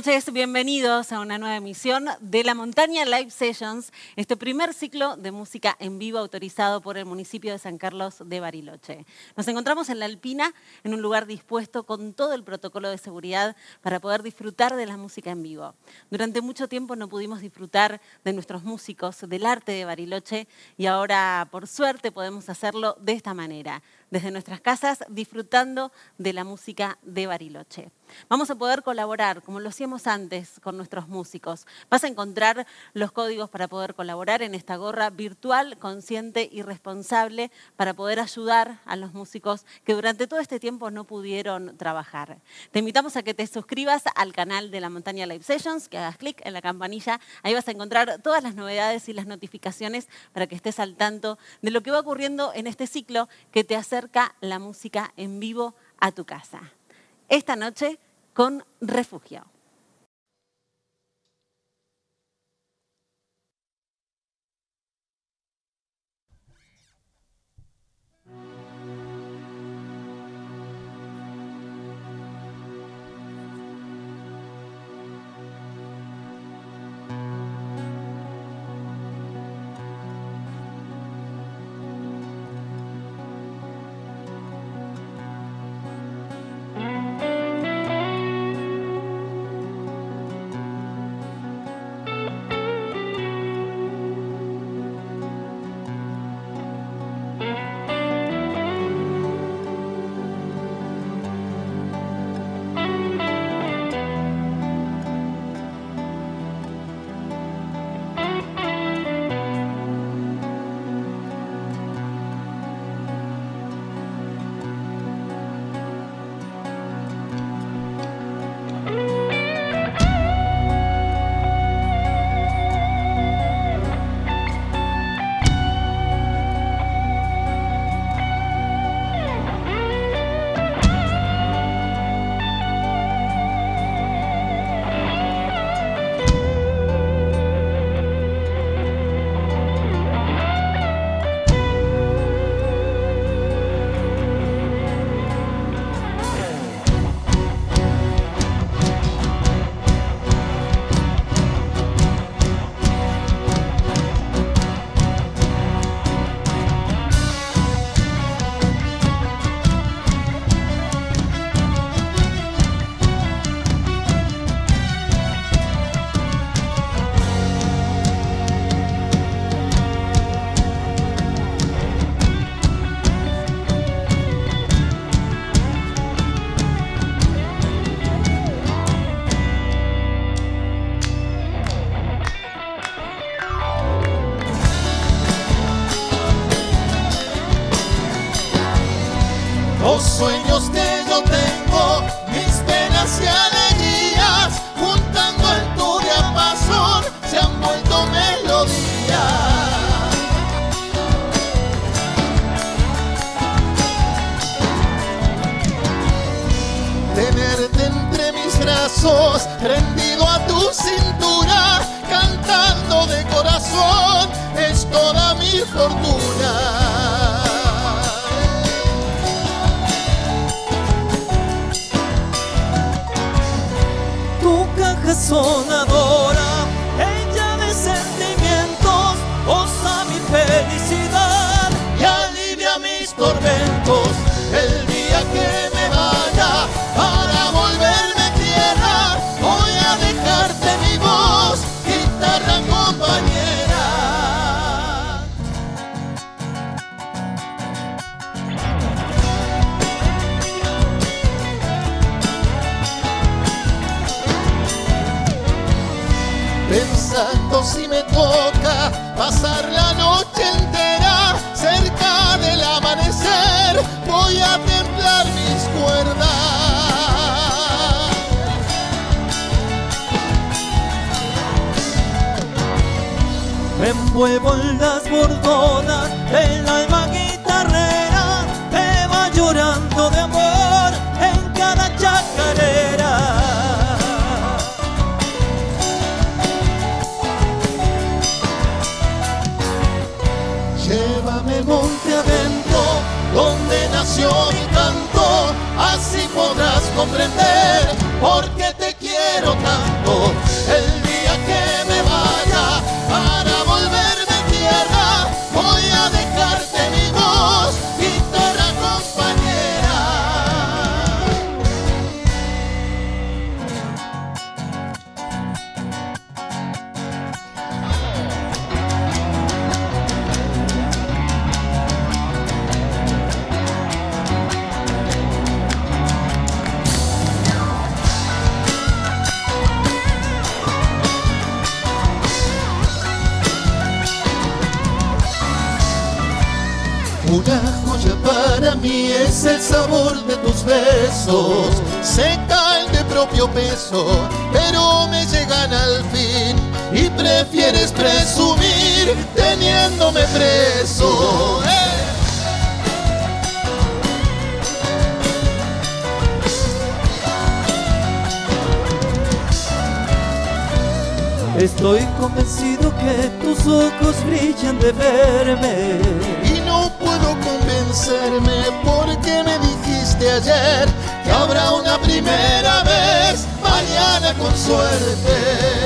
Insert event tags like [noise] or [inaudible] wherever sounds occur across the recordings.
Noches, bienvenidos a una nueva emisión de La Montaña Live Sessions, este primer ciclo de música en vivo autorizado por el municipio de San Carlos de Bariloche. Nos encontramos en La Alpina, en un lugar dispuesto con todo el protocolo de seguridad para poder disfrutar de la música en vivo. Durante mucho tiempo no pudimos disfrutar de nuestros músicos, del arte de Bariloche y ahora por suerte podemos hacerlo de esta manera desde nuestras casas disfrutando de la música de Bariloche. Vamos a poder colaborar, como lo hacíamos antes, con nuestros músicos. Vas a encontrar los códigos para poder colaborar en esta gorra virtual, consciente y responsable para poder ayudar a los músicos que durante todo este tiempo no pudieron trabajar. Te invitamos a que te suscribas al canal de la Montaña Live Sessions, que hagas clic en la campanilla. Ahí vas a encontrar todas las novedades y las notificaciones para que estés al tanto de lo que va ocurriendo en este ciclo que te hace la música en vivo a tu casa. Esta noche con Refugio. Mi canto, así podrás comprender por qué te quiero tanto. Se caen de propio peso, pero me llegan al fin. Y prefieres presumir teniéndome preso. ¡Eh! Estoy convencido que tus ojos brillan de verme. Y no puedo convencerme porque me ayer que habrá una primera vez, mañana con suerte.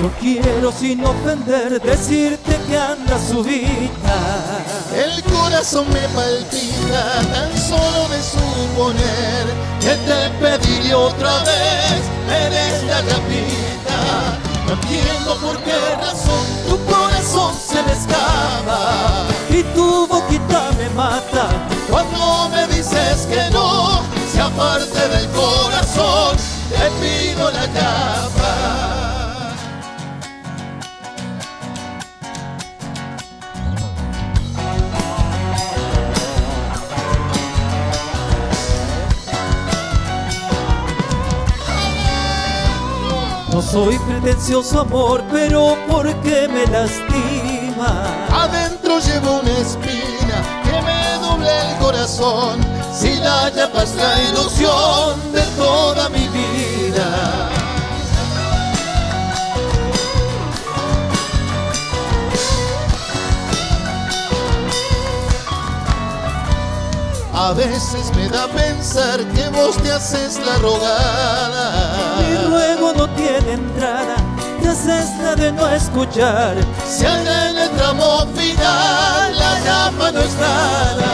Yo quiero sin ofender decirte que andas subida. El corazón me palpita tan solo de suponer que te pediré otra vez, eres la capita. No entiendo por qué razón tu corazón se me escapa. Y tu boquita me mata. Cuando me dices que no, se aparte del corazón, te pido soy pretencioso amor, pero porque me lastima. Adentro llevo una espina que me doble el corazón. Si la llama es la ilusión de toda mi vida. A veces me da pensar que vos te haces la rogada. Y luego no tiene entrada, te haces la de no escuchar. Si en el tramo final la llama no es nada.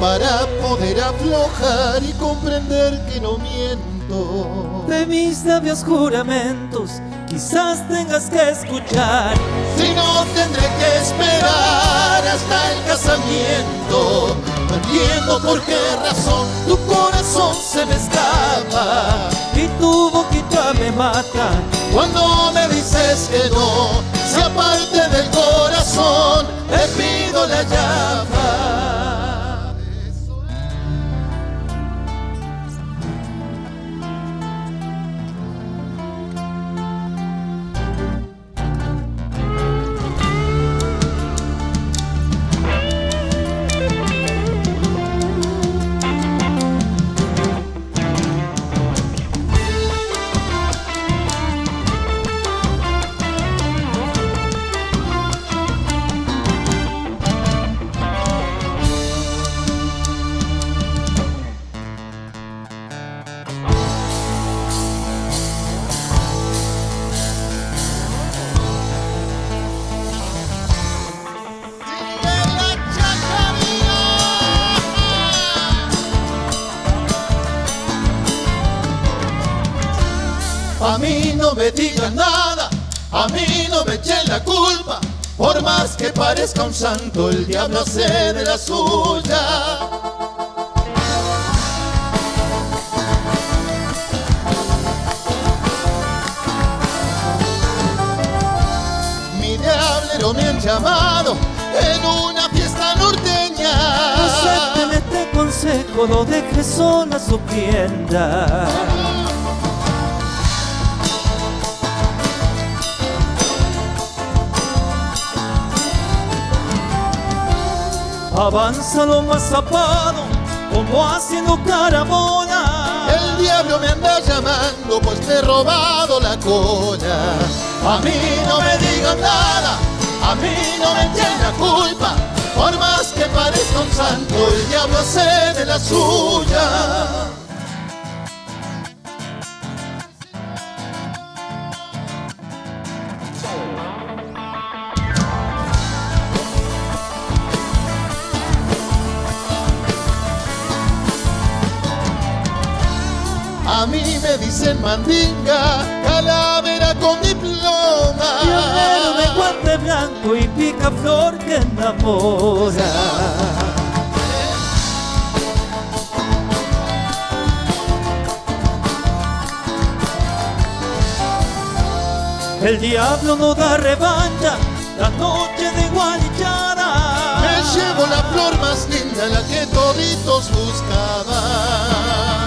Para poder aflojar y comprender que no miento. De mis labios juramentos, quizás tengas que escuchar. No tendré que esperar hasta el casamiento. No entiendo por qué razón tu corazón se me escapa. Y tu boquita me mata. Cuando me dices que no, si aparte del corazón te pido la llama. Parezca un santo, el diablo hace de la suya. Mi me han llamado en una fiesta norteña. Acépteme este consejo, no dejes sola su tienda. Avanza lo más zapado, como haciendo caramona. El diablo me anda llamando, pues me he robado la cola. A mí no me digan nada, a mí no me la culpa. Por más que parezca un santo, el diablo hace de la suya. Mandinga, calavera con diploma. Pionero de guante blanco y pica flor que enamora. El diablo no da revancha, la noche de Gualichara. Me llevo la flor más linda, la que toditos buscaban.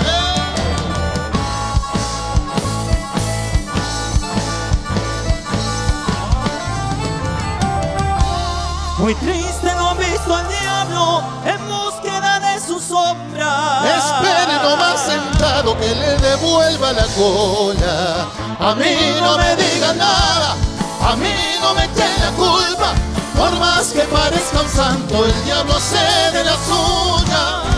Muy triste lo he visto al diablo en búsqueda de su sombra. Espere nomás sentado que le devuelva la cola. A mí no me digan nada, a mí no me echen la culpa. Por más que parezca un santo, el diablo se de la suya.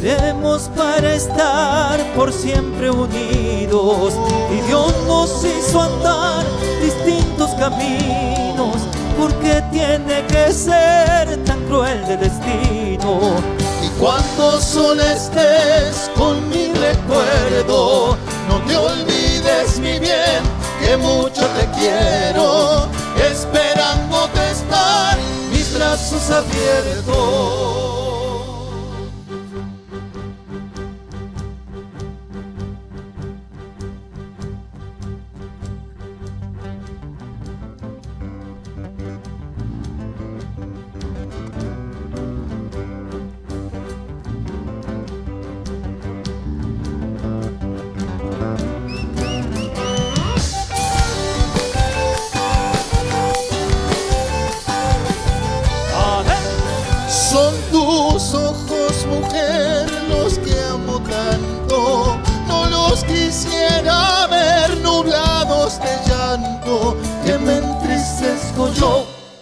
¿Qué haremos para estar por siempre unidos? Y Dios nos hizo andar distintos caminos. ¿Por qué tiene que ser tan cruel de destino? Y cuando solo estés con mi recuerdo, no te olvides mi bien, que mucho te quiero, esperándote estar, mis brazos abiertos.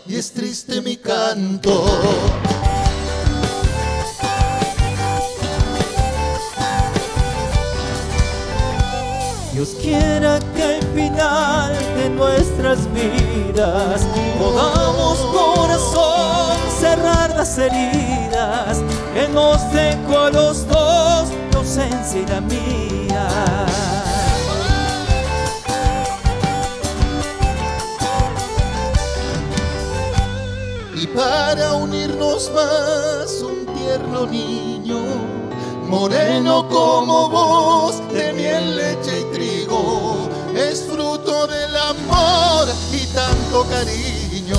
Y es triste mi canto. Dios quiera que al final de nuestras vidas podamos corazón cerrar las heridas que nos dejó a los dos la ausencia y la mía. Para unirnos más un tierno niño, moreno como vos, de miel, leche y trigo, es fruto del amor y tanto cariño.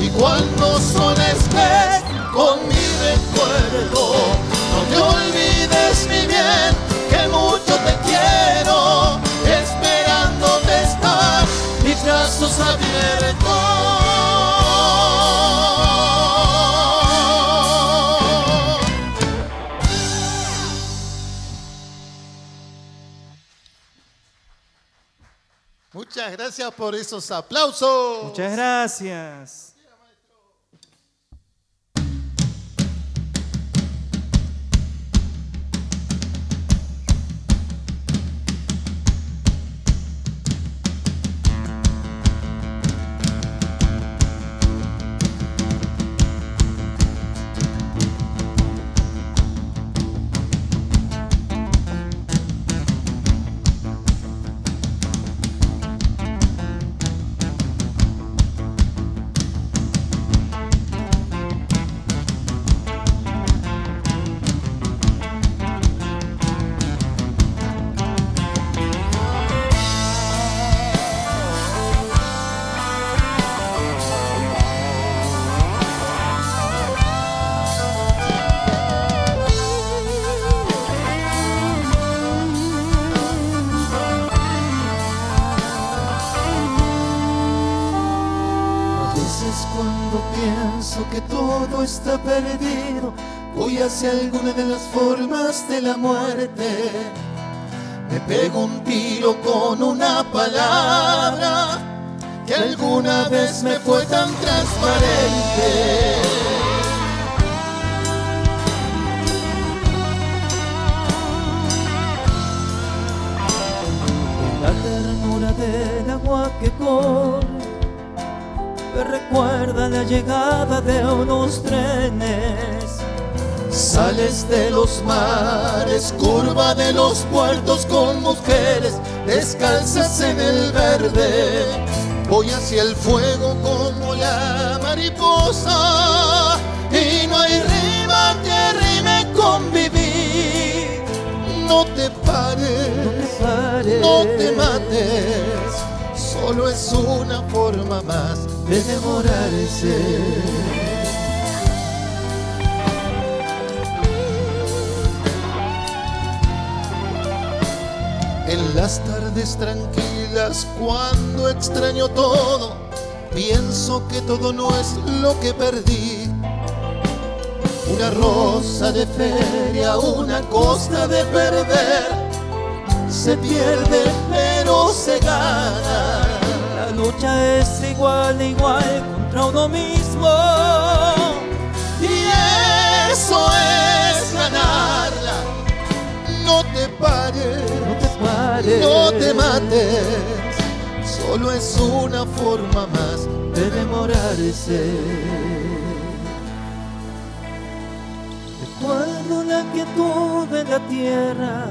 Y cuando son estés con mi recuerdo, no te olvides mi bien, que mucho te quiero, esperándote estar, mis brazos abiertos. Muchas gracias por esos aplausos. Muchas gracias. Perdido, voy hacia alguna de las formas de la muerte. Me pego un tiro con una palabra que alguna vez me fue tan transparente. La ternura del agua que corre recuerda la llegada de unos trenes. Sales de los mares, curva de los puertos con mujeres descalzas en el verde. Voy hacia el fuego como la mariposa y no hay rima que rime con vivir. No te Pares. no te mates, solo es una forma más de demorarse. En las tardes tranquilas, cuando extraño todo, pienso que todo no es lo que perdí. Una rosa de feria, una costa de perder, se pierde pero se gana. La lucha es igual, igual contra uno mismo. Y eso es ganarla. No te pares, No te pares. no te mates. Solo es una forma más de demorarse. Recuerdo la quietud de la tierra.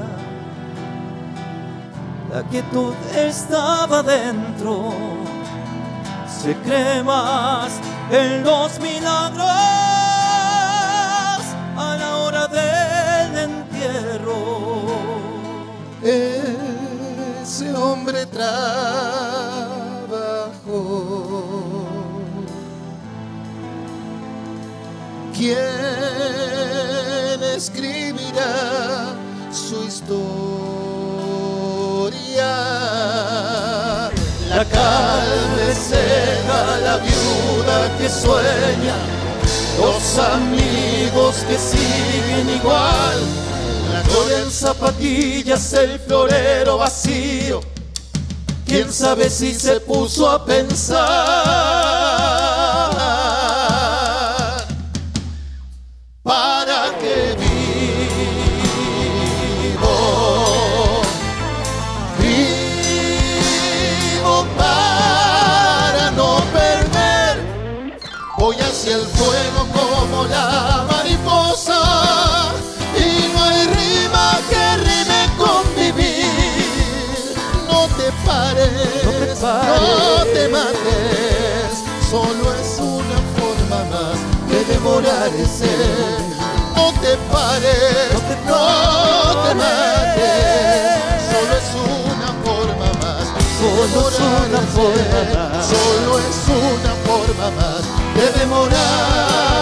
La quietud estaba dentro. Se cree más en los milagros a la hora del entierro. Ese hombre trabajó. ¿Quién escribirá su historia? La que sueña, los amigos que siguen igual. La gloria en zapatillas, el florero vacío. Quién sabe si se puso a pensar. Solo es una forma más de demorarse. No te pares, No te no te mates. Solo es una forma más de Solo es una demorarse. forma más. Solo es una forma más de demorarse.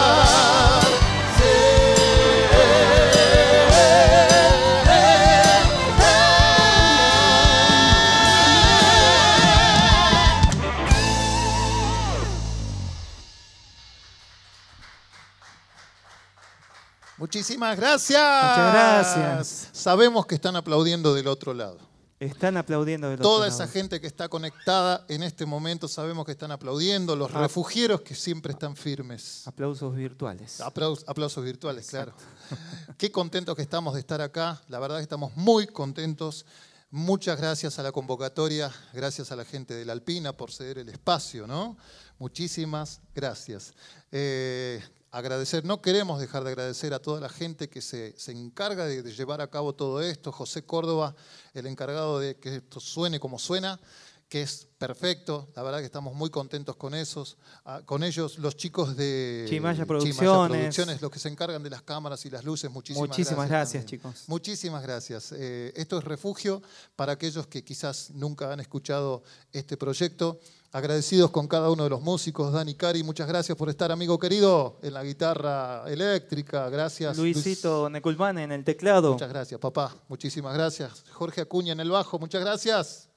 Muchísimas gracias. Muchas gracias. Sabemos que están aplaudiendo del otro lado. Están aplaudiendo del Toda otro esa lado. gente que está conectada en este momento sabemos que están aplaudiendo, los Ah. refugieros que siempre están firmes. Aplausos virtuales. Aplaus- aplausos virtuales, claro. [laughs] Qué contentos que estamos de estar acá. La verdad que estamos muy contentos. Muchas gracias a la convocatoria, gracias a la gente de la Alpina por ceder el espacio, ¿no? Muchísimas gracias. Eh, agradecer, no queremos dejar de agradecer a toda la gente que se, se encarga de, de llevar a cabo todo esto. José Córdoba, el encargado de que esto suene como suena que es perfecto. La verdad que estamos muy contentos con esos, ah, con ellos, los chicos de Chimaya Producciones. Producciones, los que se encargan de las cámaras y las luces. Muchísimas, Muchísimas gracias, chicos. Muchísimas gracias. Eh, esto es refugio para aquellos que quizás nunca han escuchado este proyecto. Agradecidos con cada uno de los músicos. Dani Cari, muchas gracias por estar, amigo querido, en la guitarra eléctrica. Gracias. Luis. Luisito Neculman en el teclado. Muchas gracias, papá. Muchísimas gracias. Jorge Acuña en el bajo. Muchas gracias.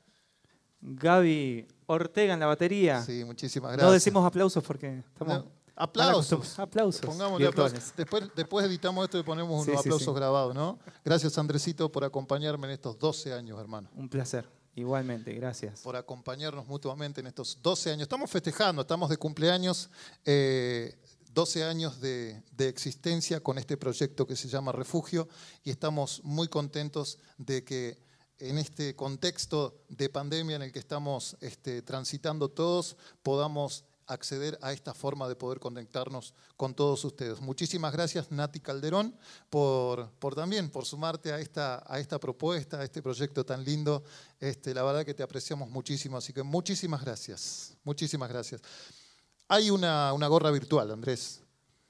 Gaby Ortega en la batería. Sí, muchísimas gracias. No decimos aplausos porque estamos. No, aplausos. Aplausos. Pongámosle aplausos. Después, después editamos esto y ponemos Sí, unos sí, aplausos sí. grabados, ¿no? Gracias, Andresito, por acompañarme en estos 12 años, hermano. Un placer. Igualmente, gracias. Por acompañarnos mutuamente en estos 12 años. Estamos festejando, estamos de cumpleaños. eh, 12 años de, de existencia con este proyecto que se llama Refugio y estamos muy contentos de que en este contexto de pandemia en el que estamos este, transitando todos podamos acceder a esta forma de poder conectarnos con todos ustedes. Muchísimas gracias Nati Calderón por, por también por sumarte a esta, a esta propuesta, a este proyecto tan lindo. Este, la verdad que te apreciamos muchísimo, así que muchísimas gracias. Muchísimas gracias. Hay una, una gorra virtual, Andrés.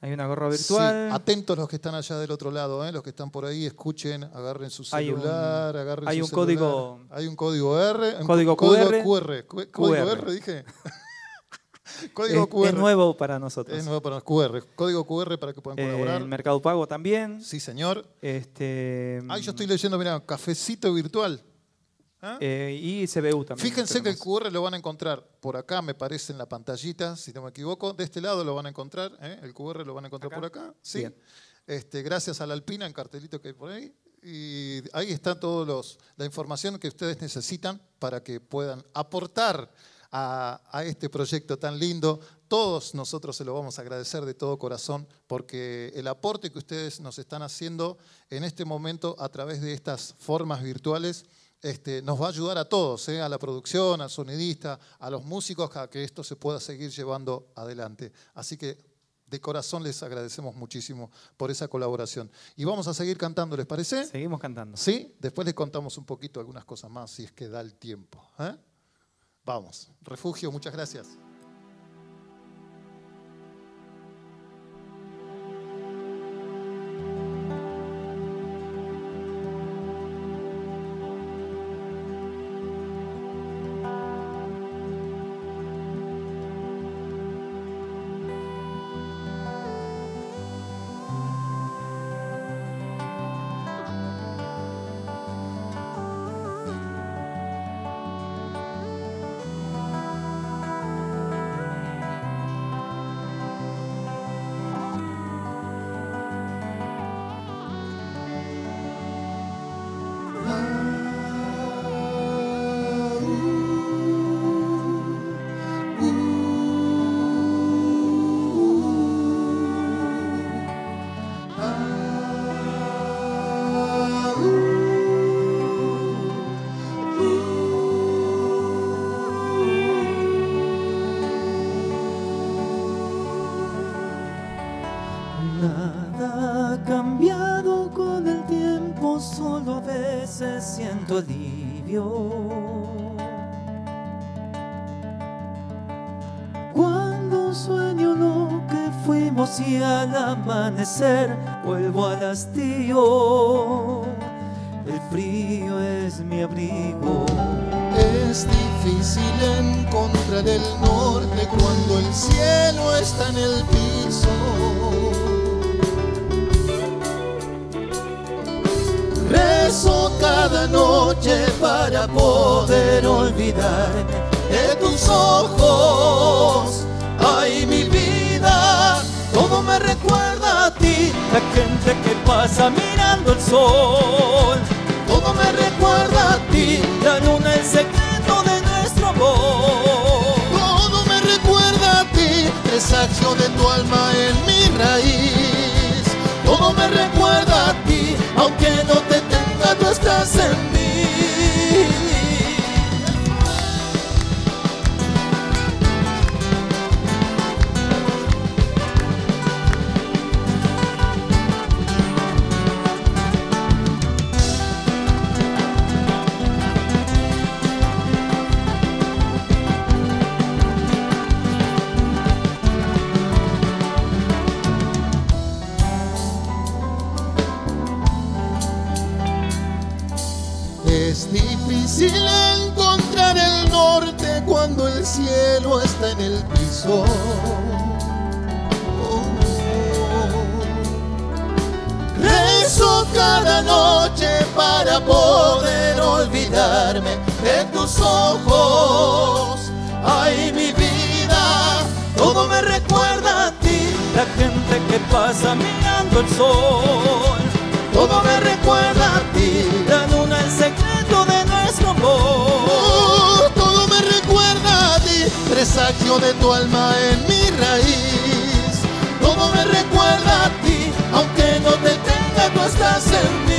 Hay una gorra virtual. Sí, atentos los que están allá del otro lado, ¿eh? los que están por ahí, escuchen, agarren su Hay un- celular, agarren hay su un celular. código- Hay un código R. un Código QR. QR. QR. Código QR. Dije. [laughs] código es, QR. es nuevo para nosotros. Es nuevo para los QR. Código QR para que puedan Eh, colaborar. el Mercado Pago también. Sí, señor. Este, Ahí yo estoy leyendo, mira, cafecito virtual. ¿Ah? eh, y CBU también. Fíjense que el. QR lo van a encontrar por acá, me parece en la pantallita, si no me equivoco. De este lado lo van a encontrar, ¿eh? el QR lo van a encontrar ¿Acá? por acá. Sí. Bien. Este, gracias a la Alpina, en cartelito que hay por ahí. Y ahí está toda la información que ustedes necesitan para que puedan aportar a, a este proyecto tan lindo. Todos nosotros se lo vamos a agradecer de todo corazón porque el aporte que ustedes nos están haciendo en este momento a través de estas formas virtuales este, nos va a ayudar a todos, ¿eh? a la producción, al sonidista, a los músicos, a que esto se pueda seguir llevando adelante. Así que de corazón les agradecemos muchísimo por esa colaboración. Y vamos a seguir cantando, ¿les parece? Seguimos cantando. Sí, después les contamos un poquito algunas cosas más, si es que da el tiempo. ¿eh? Vamos, refugio, muchas gracias. Fuimos y al amanecer vuelvo al hastío. El frío es mi abrigo. Es difícil encontrar el norte cuando el cielo está en el piso. Rezo cada noche para poder olvidarme de tus ojos. Ay, mi todo me recuerda a ti. La gente que pasa mirando el sol. Todo me recuerda a ti, la luna el secreto de nuestro amor. Todo me recuerda a ti, presagio de tu alma en mi raíz. Todo me recuerda a ti, aunque no te tenga, tú estás en. Cielo está en el piso. Oh. Rezo cada noche para poder olvidarme de tus ojos. Ay, mi vida, Todo me recuerda a ti, la gente que pasa mirando el sol. Todo me recuerda a ti, la luna el secreto de nuestro amor. Presagio de tu alma en mi raíz. Todo me recuerda a ti, aunque no te tenga, tú estás en mí.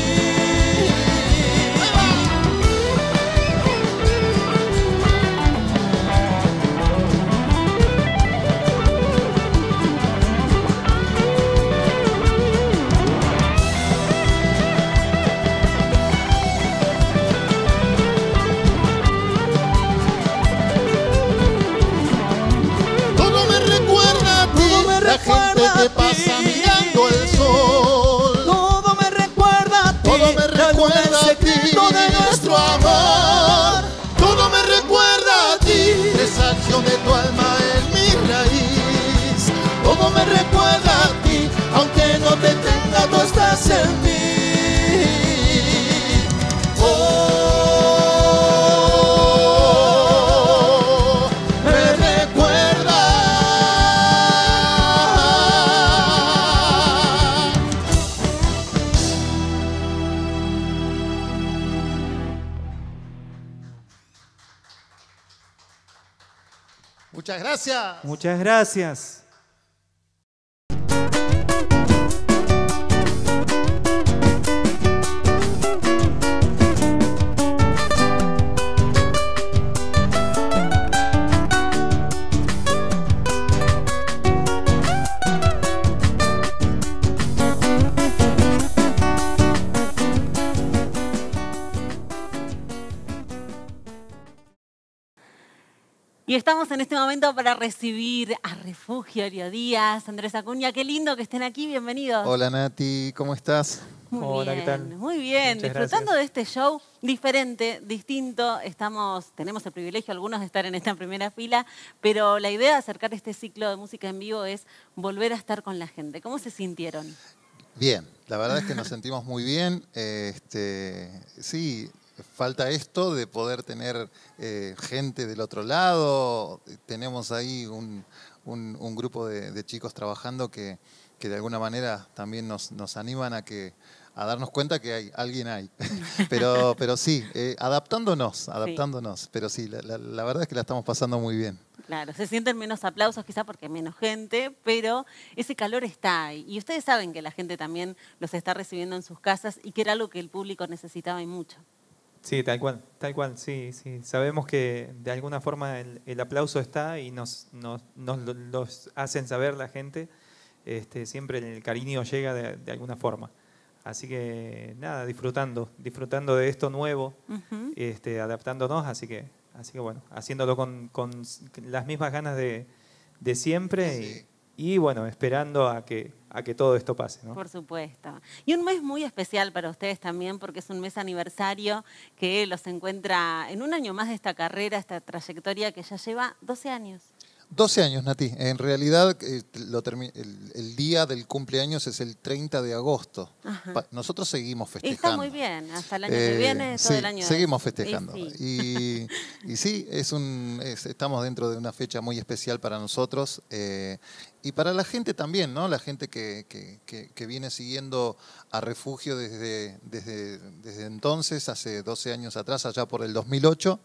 De tu alma en mi raíz. Todo me recuerda a ti, aunque no te tenga, tú estás en mí. Muchas gracias. En este momento para recibir a Refugio Díaz, Andrés Acuña. Qué lindo que estén aquí, bienvenidos. Hola Nati, ¿cómo estás? Muy Hola, bien, ¿qué tal? Muy bien, Muchas disfrutando gracias. de este show diferente, distinto. Estamos, tenemos el privilegio algunos de estar en esta primera fila, pero la idea de acercar este ciclo de música en vivo es volver a estar con la gente. ¿Cómo se sintieron? Bien, la verdad es que nos sentimos muy bien. Este, sí, falta esto de poder tener eh, gente del otro lado. Tenemos ahí un, un- un grupo de, de chicos trabajando que, que de alguna manera también nos, nos animan a que a darnos cuenta que hay alguien hay. [laughs] pero, pero sí, eh, adaptándonos, adaptándonos. Pero sí, la, la- la verdad es que la estamos pasando muy bien. Claro, se sienten menos aplausos quizá porque hay menos gente, pero ese calor está ahí. Y ustedes saben que la gente también los está recibiendo en sus casas y que era algo que el público necesitaba y mucho. Sí, tal cual, tal cual, sí, sí. Sabemos que de alguna forma el, el aplauso está y nos, nos, nos lo- los hacen saber la gente. Este, siempre el cariño llega de, de alguna forma. Así que nada, disfrutando, disfrutando de esto nuevo, este, adaptándonos, así que, así que bueno, haciéndolo con, con las mismas ganas de, de siempre Sí. Y, bueno, esperando a que, a que todo esto pase. ¿no? Por supuesto. Y un mes muy especial para ustedes también, porque es un mes aniversario que los encuentra en un año más de esta carrera, esta trayectoria que ya lleva 12 años. 12 años, Nati. En realidad, eh, lo el, el día del cumpleaños es el 30 de agosto. Nosotros seguimos Y festejando. está muy bien, hasta el año que Eh, viene, todo sí, el año. seguimos es- festejando. y sí. Y, y sí, es un, es- estamos dentro de una fecha muy especial para nosotros eh, y para la gente también, ¿no? La gente que, que- que- que viene siguiendo a Refugio desde, desde, desde entonces, hace 12 años atrás, allá por el 2008.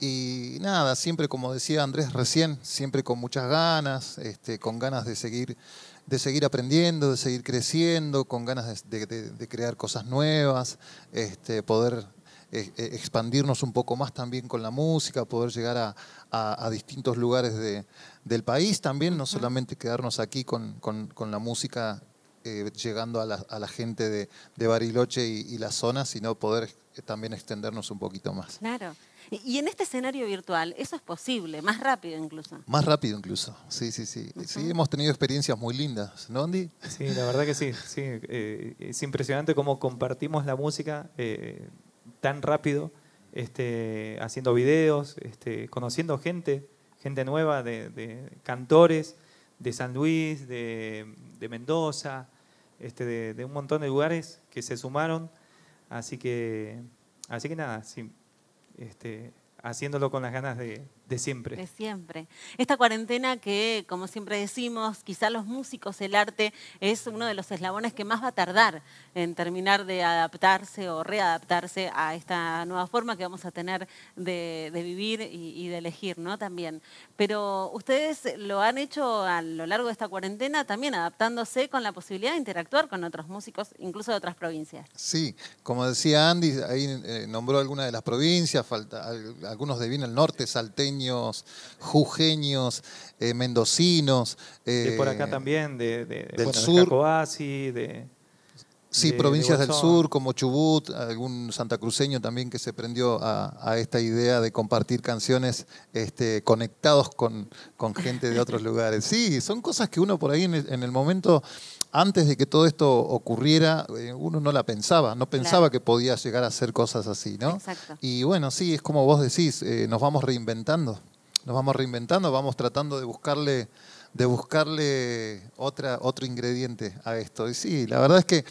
Y nada, siempre como decía Andrés recién, siempre con muchas ganas, este, con ganas de seguir, de seguir aprendiendo, de seguir creciendo, con ganas de, de- de crear cosas nuevas, este, poder eh, expandirnos un poco más también con la música, poder llegar a, a- a distintos lugares de- del país también, no solamente quedarnos aquí con, con- con la música eh, llegando a la, a la gente de, de Bariloche y, y la zona, sino poder eh, también extendernos un poquito más. Claro. Y, en este escenario virtual, eso es posible, más rápido incluso. Más rápido incluso, sí, sí, sí. Sí, hemos tenido experiencias muy lindas, ¿no, Andy? Sí, la verdad que sí. sí. Eh, es impresionante cómo compartimos la música eh, tan rápido, este, haciendo videos, este, conociendo gente, gente nueva, de, de cantores de San Luis, de, de Mendoza, este, de, de un montón de lugares que se sumaron. Así que, así que nada, sí, este, haciéndolo con las ganas de, de siempre. De siempre. Esta cuarentena que, como siempre decimos, quizá los músicos, el arte, es uno de los eslabones que más va a tardar en terminar de adaptarse o readaptarse a esta nueva forma que vamos a tener de, de vivir y, y de elegir, ¿no? También. Pero ustedes lo han hecho a lo largo de esta cuarentena también adaptándose con la posibilidad de interactuar con otros músicos, incluso de otras provincias. Sí, como decía Andy, ahí eh, nombró algunas de las provincias, falta, al- algunos de bien el norte, salteños, jujeños, eh, mendocinos. De por acá eh, también, de, de, del bueno, sur. Cacoasi, de, Sí, de- provincias de del sur como Chubut, algún santacruceño también que se prendió a, a esta idea de compartir canciones este, conectados con, con gente de otros [laughs] lugares. Sí, son cosas que uno por ahí en el, en el momento, antes de que todo esto ocurriera, eh, uno no la pensaba, no pensaba Claro. que podía llegar a hacer cosas así, ¿no? Exacto. Y bueno, sí, es como vos decís, eh, nos vamos reinventando, nos vamos reinventando, vamos tratando de buscarle, de buscarle otra, otro ingrediente a esto. Y sí, la verdad es que,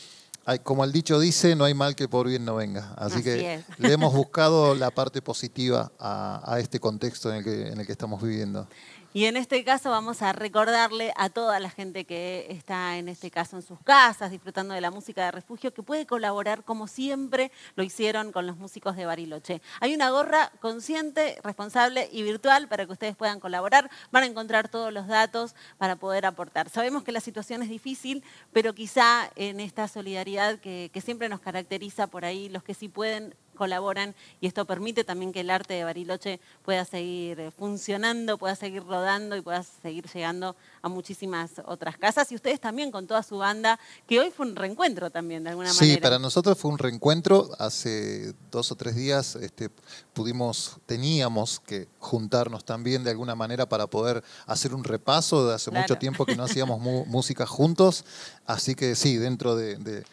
como el dicho dice, no hay mal que por bien no venga. Así, Así que es. le hemos [laughs] buscado la parte positiva a, a este contexto en el, que, en el que estamos viviendo. Y en este caso vamos a recordarle a toda la gente que está en este caso en sus casas, disfrutando de la música de refugio, que puede colaborar como siempre lo hicieron con los músicos de Bariloche. Hay una gorra consciente, responsable y virtual para que ustedes puedan colaborar. Van a encontrar todos los datos para poder aportar. Sabemos que la situación es difícil, pero quizá en esta solidaridad que, que siempre nos caracteriza por ahí, los que sí pueden colaboran y esto permite también que el arte de Bariloche pueda seguir eh, funcionando, pueda seguir rodando y pueda seguir llegando a muchísimas otras casas. Y ustedes también con toda su banda, que hoy fue un reencuentro también de alguna Sí, manera. para nosotros fue un reencuentro. Hace dos o tres días este, pudimos, teníamos que juntarnos también de alguna manera para poder hacer un repaso de hace Claro. mucho tiempo que no hacíamos música juntos. Así que sí, dentro de, de-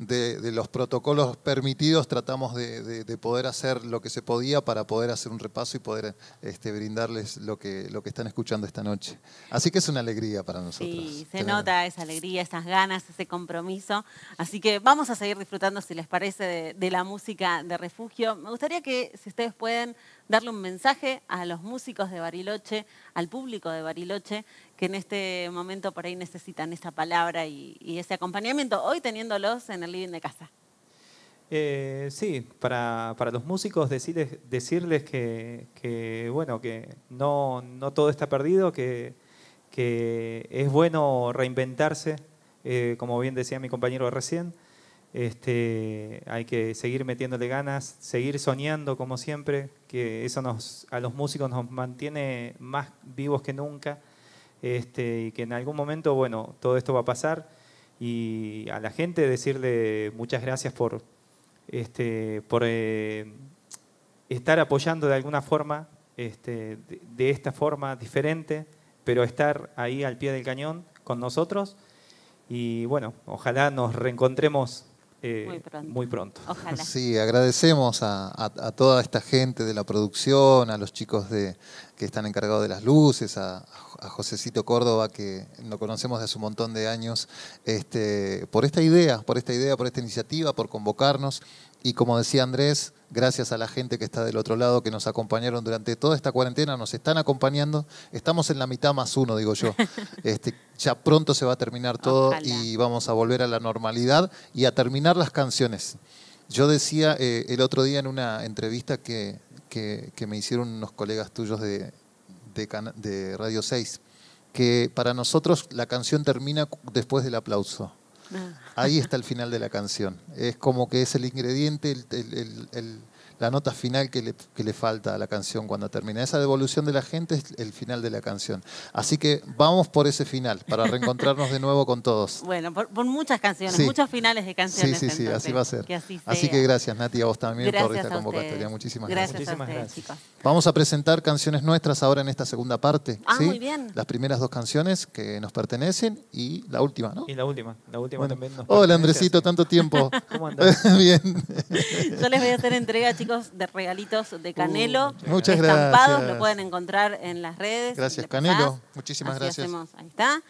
de- de los protocolos permitidos tratamos de, de- de poder hacer lo que se podía para poder hacer un repaso y poder este, brindarles lo que, lo que están escuchando esta noche. Así que es una alegría para nosotros. Sí, se tener- nota esa alegría, esas ganas, ese compromiso. Así que vamos a seguir disfrutando, si les parece, de, de la música de refugio. Me gustaría que, si ustedes pueden, darle un mensaje a los músicos de Bariloche, al público de Bariloche, que en este momento por ahí necesitan esa palabra y, ese acompañamiento, hoy teniéndolos en el living de casa. Eh, sí, para, para los músicos decirles, decirles que, que, bueno, que no, no todo está perdido, que, que es bueno reinventarse, eh, como bien decía mi compañero recién. Este, hay que seguir metiéndole ganas, seguir soñando como siempre, que eso nos, a los músicos nos mantiene más vivos que nunca este, y que en algún momento, bueno, todo esto va a pasar. Y a la gente decirle muchas gracias por, este, eh, estar apoyando de alguna forma, este, de, de esta forma diferente, pero estar ahí al pie del cañón con nosotros. Y bueno, ojalá nos reencontremos eh, Muy pronto. muy pronto. Ojalá. Sí, agradecemos a, a- a toda esta gente de la producción, a los chicos de, que están encargados de las luces, a, a Josecito Córdoba, que lo conocemos de hace un montón de años, este, por esta idea, por esta idea, por esta iniciativa, por convocarnos. Y como decía Andrés, gracias a la gente que está del otro lado, que nos acompañaron durante toda esta cuarentena, nos están acompañando. Estamos en la mitad más uno, digo yo. [laughs] Este, ya pronto se va a terminar todo Ojalá. y vamos a volver a la normalidad y a terminar las canciones. Yo decía eh, el otro día en una entrevista que, que- que me hicieron unos colegas tuyos de, de de Radio 6, que para nosotros la canción termina después del aplauso. Ah. Ahí está el final de la canción. Es como que es el ingrediente, el- el- la nota final que le, que le falta a la canción cuando termina. Esa devolución de la gente es el final de la canción. Así que vamos por ese final, para reencontrarnos de nuevo con todos. [laughs] Bueno, por, por muchas canciones, Sí. muchos finales de Sí, canciones. sí, sí, entonces, así va a ser. Que así, que gracias, Nati, a vos también por esta a convocatoria. ustedes. Muchísimas gracias. gracias. a Muchísimas gracias. chicos. Vamos a presentar canciones nuestras ahora en esta segunda parte. Ah, ¿sí? muy bien. Las primeras dos canciones que nos pertenecen y la última, ¿no? Y la última, la última Bueno. también. nos Hola, Andresito, así. tanto tiempo. [laughs] ¿Cómo andás? [laughs] Bien. Yo les voy a hacer entrega, chicos, de regalitos de Canelo. Muchas estampados, gracias. lo pueden encontrar en las redes. Gracias, pasás. Canelo. Muchísimas Así gracias. hacemos, ahí está.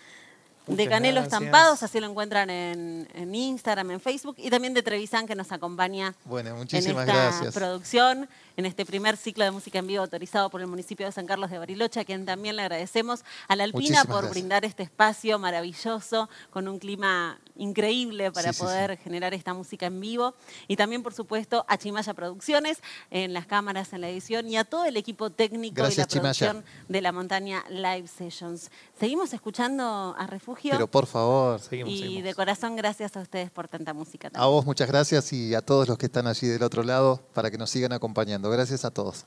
De Canelo gracias. estampados, así lo encuentran en, en Instagram, en Facebook. Y también de Trevisan, que nos acompaña Bueno, en muchísimas esta gracias. producción, en este primer ciclo de música en vivo autorizado por el municipio de San Carlos de Bariloche, a quien también le agradecemos a la Alpina Muchísimas por gracias. brindar este espacio maravilloso, con un clima increíble para Sí, sí, poder generar esta música en vivo. Y también, por supuesto, a Chimaya Producciones, en las cámaras, en la edición, y a todo el equipo técnico Gracias, y la Chimaya. producción de la montaña Live Sessions. Seguimos escuchando a Refugio. Pero por favor, Seguimos, y seguimos. de corazón, gracias a ustedes por tanta música a también. vos muchas gracias y a todos los que están allí del otro lado para que nos sigan acompañando. Gracias a todos.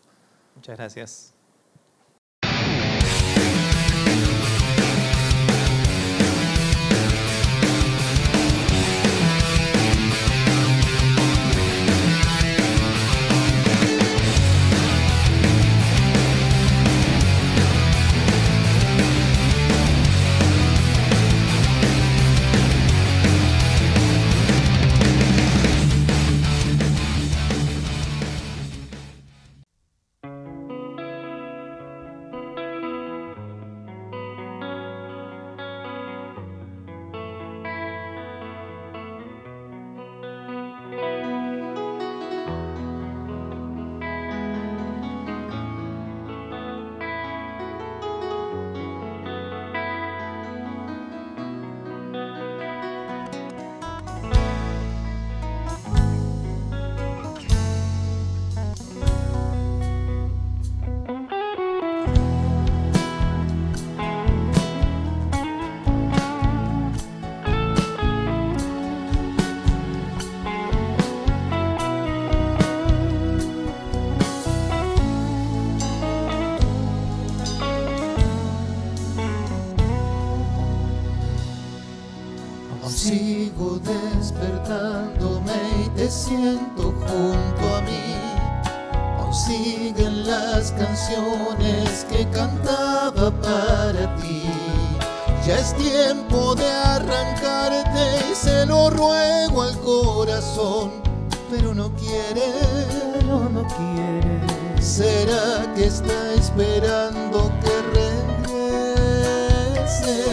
Muchas gracias. Junto a mí. Aún siguen las canciones que cantaba para ti. Ya es tiempo de arrancarte y se lo ruego al corazón, pero no quiere. pero no quiere. ¿Será que está esperando que regrese?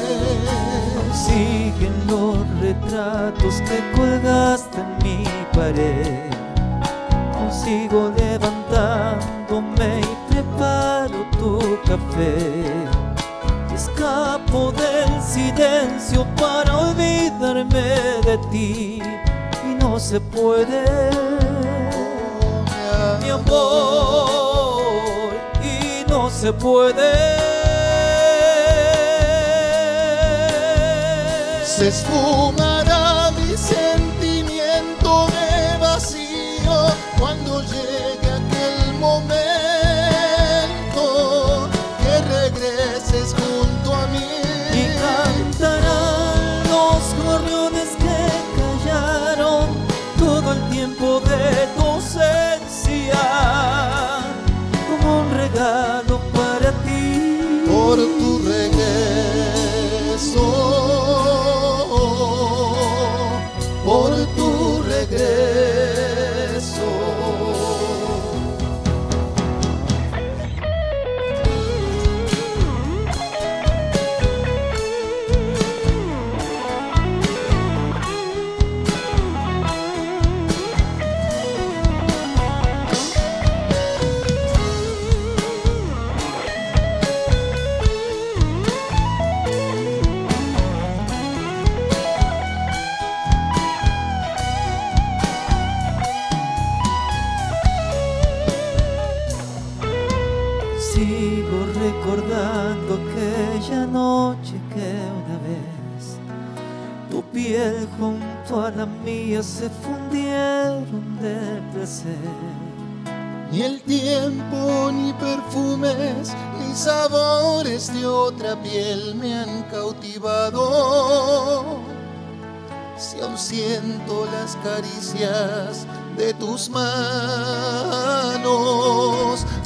Siguen los retratos que colgaste en mi pared. Aún sigo levantándome y preparo tu café. Escapo del silencio para olvidarme de ti y no se puede, mi amor, y no se puede. Se esfumará noche que una vez tu piel junto a la mía se fundieron de placer. Ni el tiempo, ni perfumes, ni sabores de otra piel me han cautivado. Si aún siento las caricias de tus manos,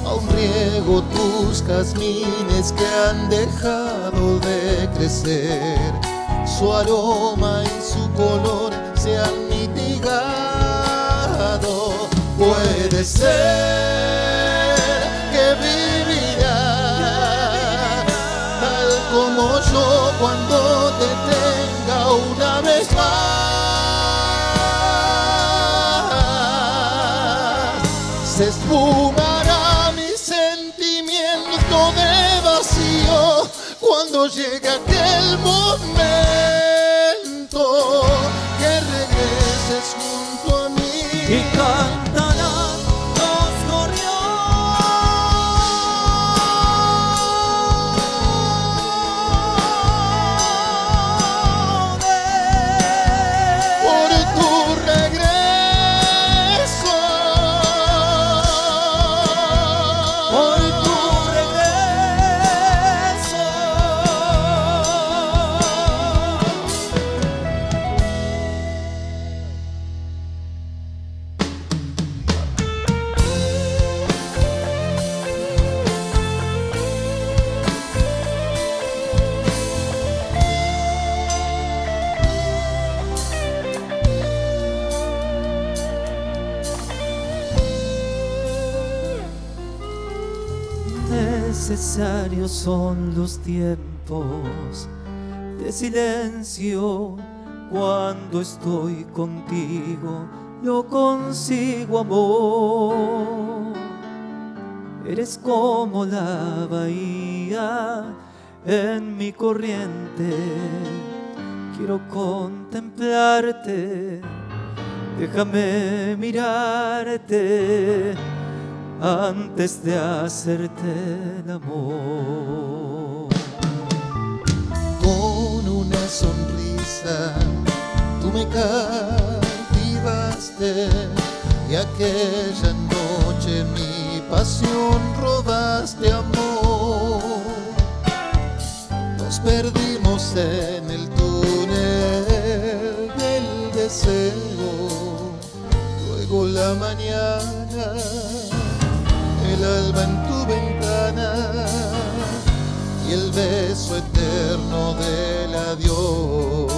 aún riego tus jazmines que han dejado de crecer. Su aroma y su color se han mitigado. Puede ser que vivirás tal como yo cuando te tenga una vez más. Se esfumará cuando llegue aquel momento Necesarios son los tiempos de silencio. Cuando estoy contigo, yo consigo amor. Eres como la bahía en mi corriente. Quiero contemplarte. Déjame mirarte antes de hacerte el amor. Con una sonrisa tú me cautivaste y aquella noche mi pasión robaste amor. Nos perdimos en el túnel del deseo. Luego la mañana, el alba en tu ventana y el beso eterno del adiós.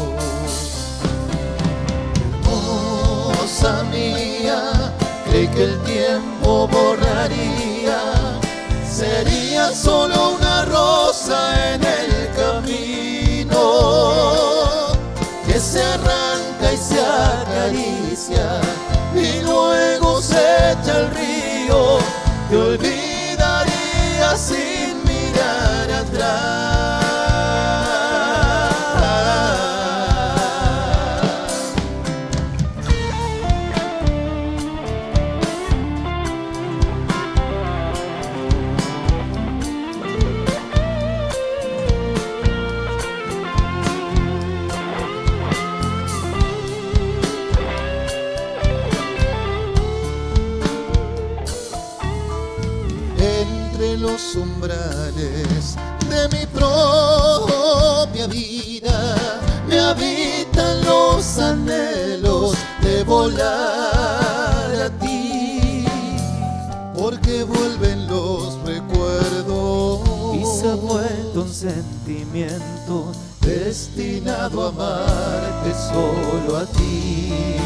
Hermosa mía, creí que el tiempo borraría, sería solo una rosa en el camino que se arranca y se acaricia y luego se echa al río. Te olvidaría los umbrales de mi propia vida. Me habitan los anhelos de volar a ti porque vuelven los recuerdos. Y se ha vuelto un sentimiento destinado a amarte solo a ti.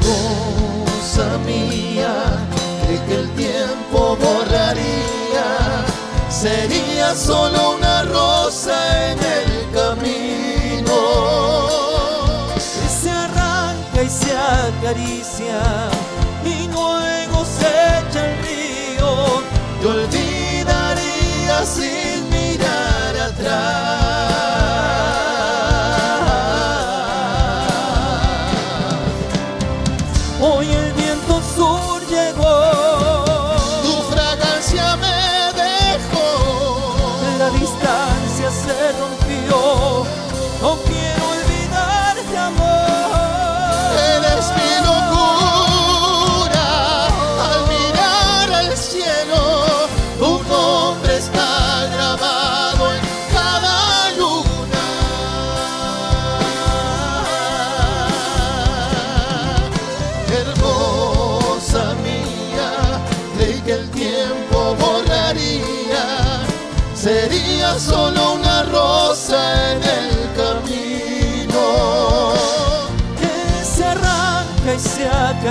Cosa mía de que el tiempo borraría. Sería solo una rosa en el camino. Que se arranca y se acaricia y luego se echa al río. Te olvidaría sin mirar atrás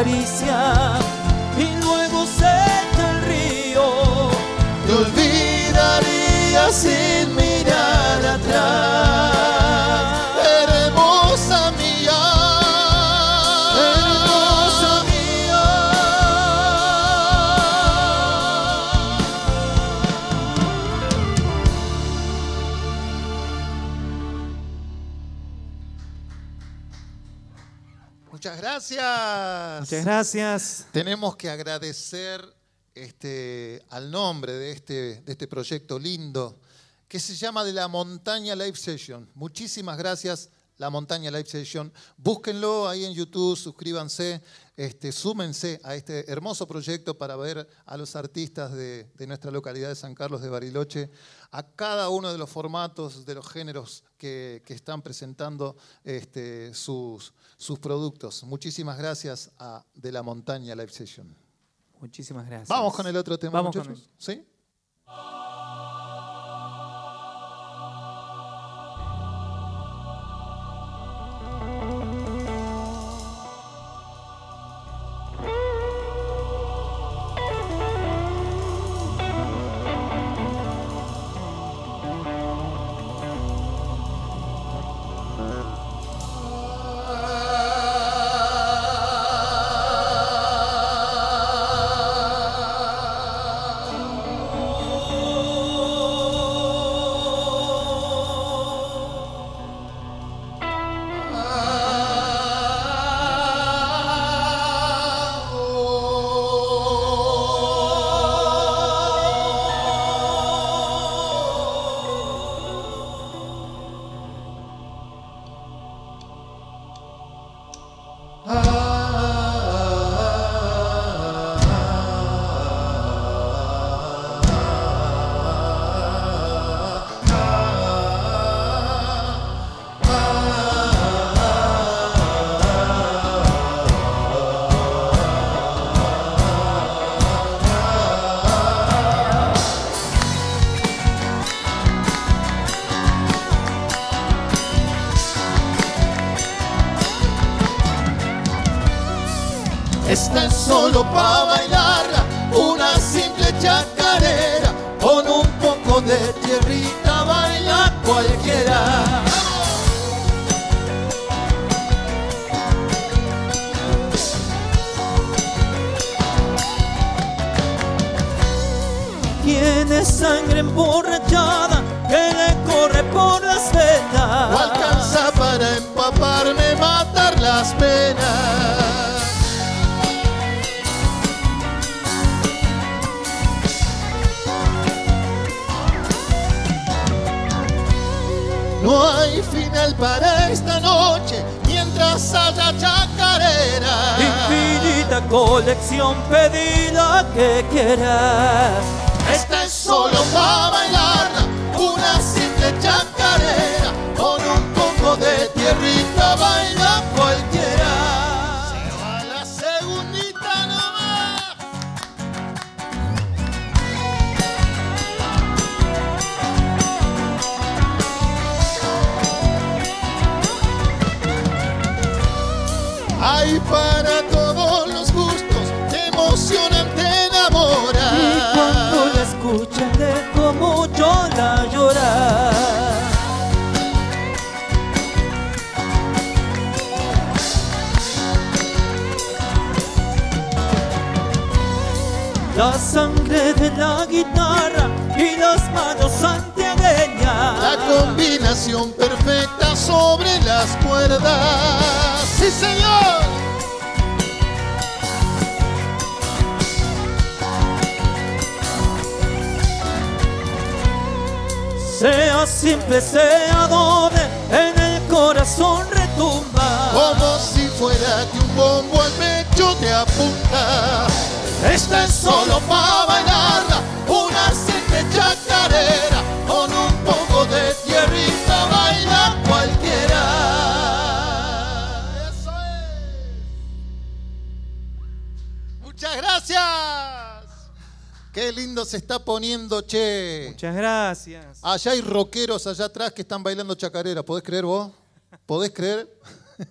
y luego seca el río. Te olvidaría sin mirar Muchas gracias. Tenemos que agradecer este, al nombre de este, de este proyecto lindo que se llama De la Montaña Live Session. Muchísimas gracias, La Montaña Live Session. Búsquenlo ahí en YouTube, suscríbanse, este, súmense a este hermoso proyecto para ver a los artistas de, de nuestra localidad de San Carlos de Bariloche, a cada uno de los formatos, de los géneros que, que están presentando este, sus, sus productos. Muchísimas gracias a De la Montaña Live Session. Muchísimas gracias. Vamos con el otro tema, Vamos con muchachos. ¿Sí? La sangre de la guitarra y las manos santiagueñas. La combinación perfecta sobre las cuerdas. ¡Sí, señor! Sea simple, sea donde en el corazón retumba. Como si fuera que un bombo al pecho te apunta. Esta es solo para bailarla, una simple chacarera, con un poco de tierrita baila cualquiera. Eso es. Muchas gracias. Qué lindo se está poniendo, che. Muchas gracias. Allá hay rockeros allá atrás que están bailando chacarera. ¿Podés creer vos? ¿Podés creer? [laughs]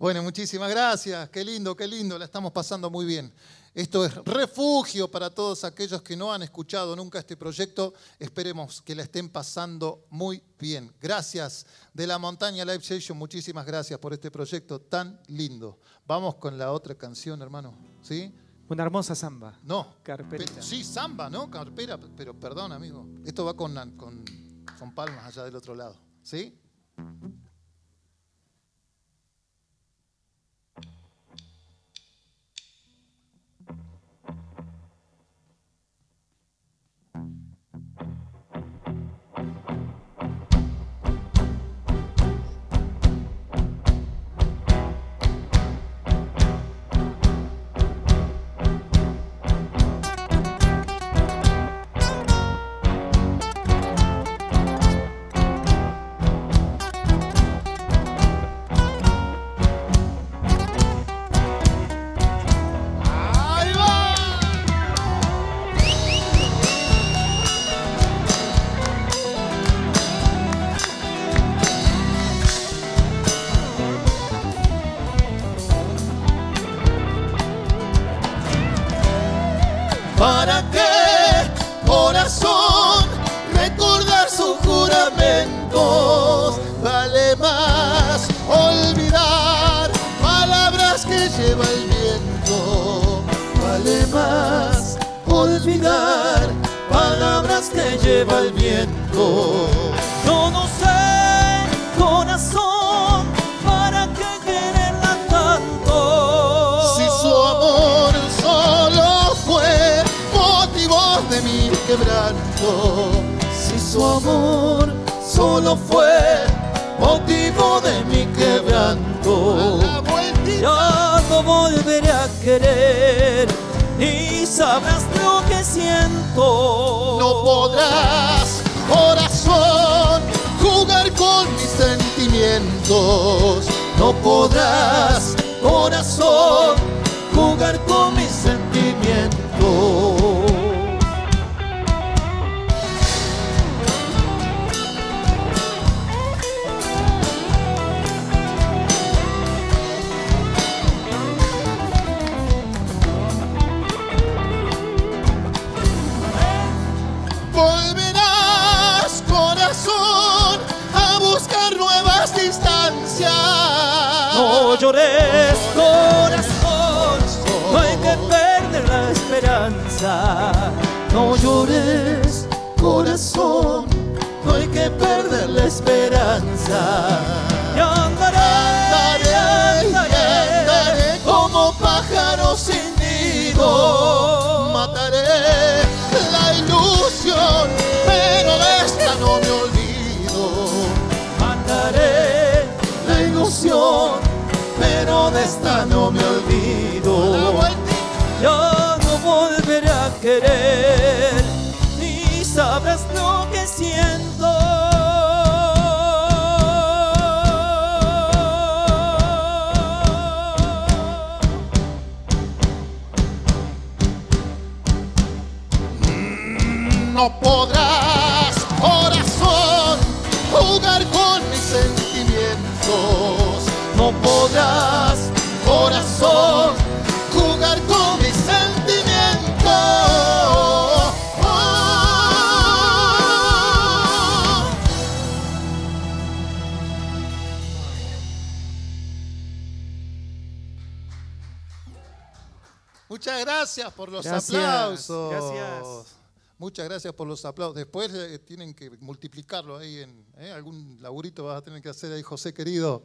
Bueno, muchísimas gracias. Qué lindo, qué lindo. La estamos pasando muy bien. Esto es refugio para todos aquellos que no han escuchado nunca este proyecto. Esperemos que la estén pasando muy bien. Gracias de la Montaña Live Session. Muchísimas gracias por este proyecto tan lindo. Vamos con la otra canción, hermano. ¿Sí? Una hermosa samba. No. Carperita. Pe- Sí, samba, ¿no? Carpera, pero perdón, amigo. Esto va con, con, con palmas allá del otro lado. ¿Sí? La esperanza. Y andaré, Andaré, y andaré, andaré como pájaro sin nido. No podrás, corazón, jugar con mis sentimientos. No podrás, corazón, jugar con mis sentimientos. Oh. Muchas gracias por los Gracias, aplausos. gracias. Muchas gracias por los aplausos. Después eh, tienen que multiplicarlo ahí en ¿eh? algún laburito vas a tener que hacer ahí, José querido.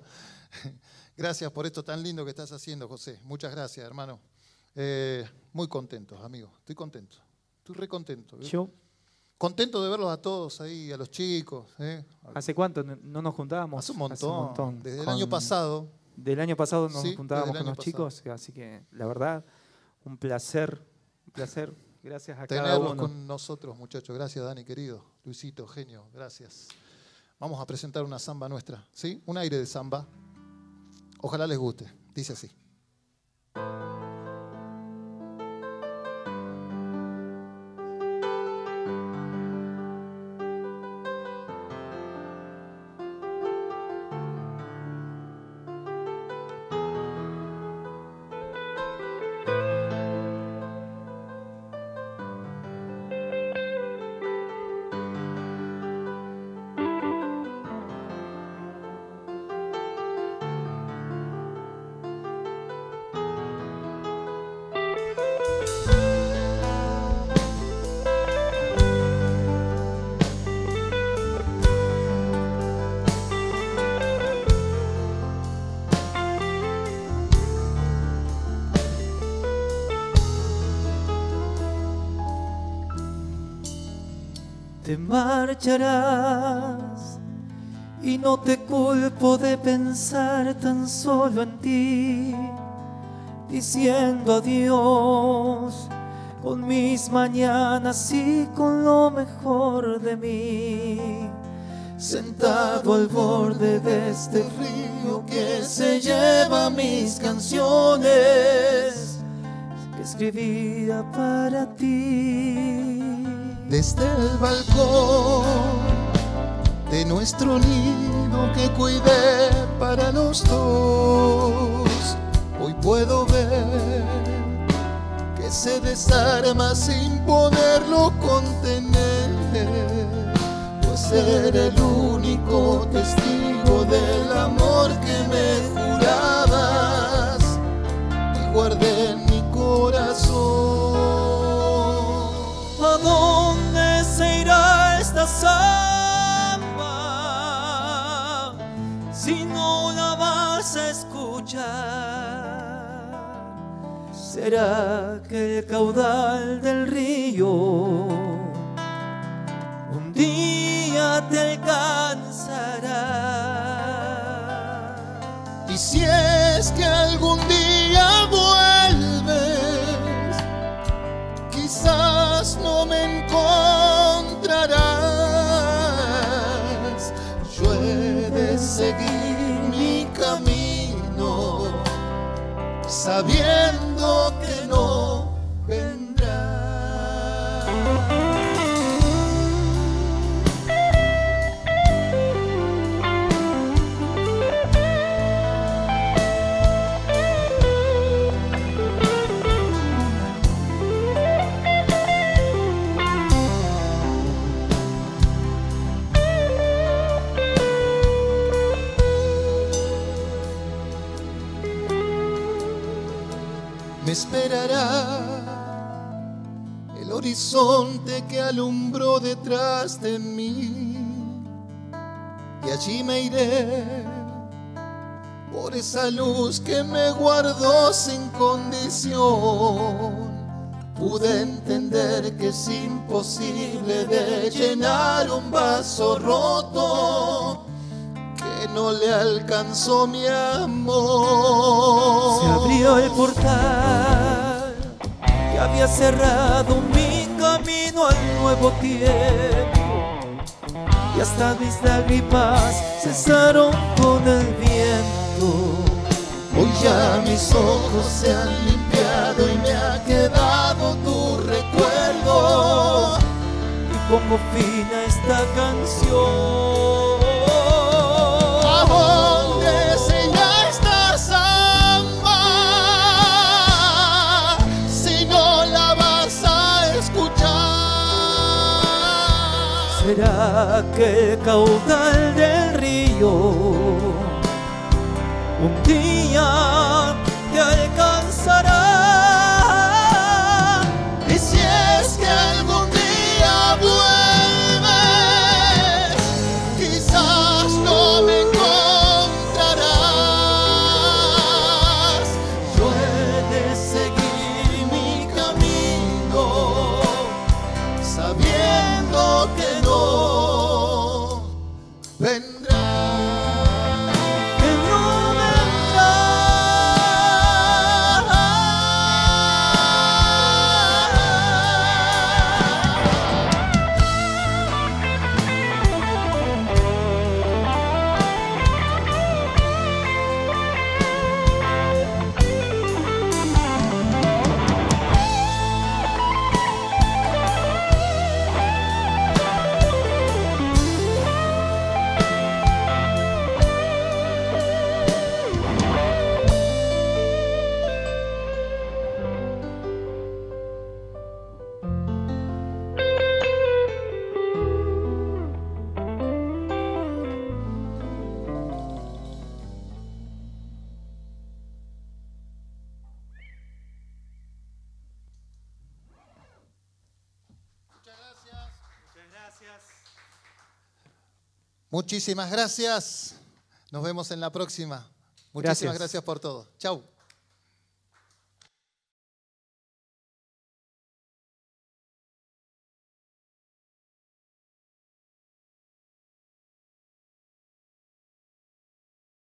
[laughs] Gracias por esto tan lindo que estás haciendo, José. Muchas gracias, hermano. Eh, muy contentos, amigo. Estoy contento. Estoy re contento. Yo, Contento de verlos a todos ahí, a los chicos. ¿hace cuánto no no nos juntábamos? Hace un montón. Desde el año pasado. Del año pasado nos Sí, juntábamos con los chicos, así que la verdad, un placer, un placer. Gracias a cada Tenerlos uno. con nosotros, muchachos. Gracias, Dani, querido. Luisito, genio, gracias. Vamos a presentar una samba nuestra, ¿sí? Un aire de samba. Ojalá les guste. Dice así. Te marcharás y no te culpo de pensar tan solo en ti, diciendo adiós con mis mañanas y con lo mejor de mí. Sentado al borde de este río que se lleva mis canciones que escribía para ti. Desde el balcón de nuestro nido que cuidé para los dos, hoy puedo ver que se desarma sin poderlo contener, pues era el único testigo del amor que me jurabas y guardé en mi corazón. ¿A dónde se samba si no la vas a escuchar? ¿Será que el caudal del río un día te alcanzará? Y si es que algún día sabía. Horizonte que alumbró detrás de mí y allí me iré por esa luz que me guardó sin condición. Pude entender que es imposible de llenar un vaso roto que no le alcanzó mi amor. Se abrió el portal que había cerrado al nuevo tiempo. Y hasta mis lágrimas cesaron con el viento. Hoy ya mis ojos se han limpiado y me ha quedado tu recuerdo. Y pongo fin a esta canción. ¿Será que el caudal del río. Un día te Muchísimas gracias. Nos vemos en la próxima. Muchísimas Gracias. gracias por todo. Chau.